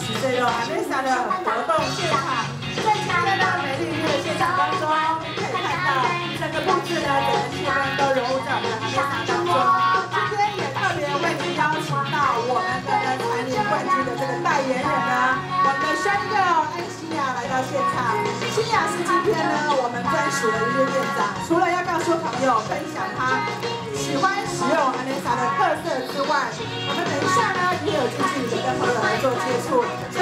这个阿妹莎的活动现场在今天的美丽日现场当中可以看到这个布置呢整个气氛都融入在我们的阿场当中今天也特别为您邀请到我们的蝉联冠军的这个代言人呢我们的山个安心雅来到现场新雅是今天呢我们专属的音乐店长除了要告诉朋友分享他喜欢使用阿妹莎的特色之接触。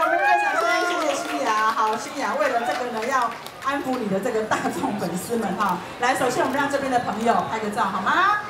我们热烈掌声，谢谢新雅。好，新雅为了这个呢，要安抚你的这个大众粉丝们哈。来，首先我们让这边的朋友拍个照好吗？